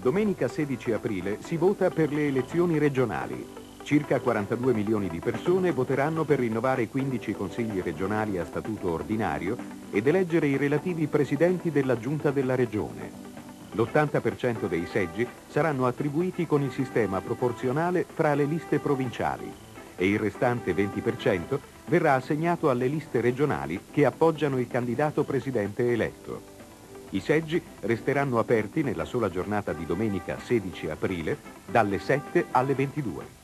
Domenica 16 aprile si vota per le elezioni regionali. Circa 42 milioni di persone voteranno per rinnovare 15 consigli regionali a statuto ordinario ed eleggere i relativi presidenti della giunta della regione. L'80% dei seggi saranno attribuiti con il sistema proporzionale fra le liste provinciali e il restante 20% verrà assegnato alle liste regionali che appoggiano il candidato presidente eletto. I seggi resteranno aperti nella sola giornata di domenica 16 aprile dalle 7 alle 22.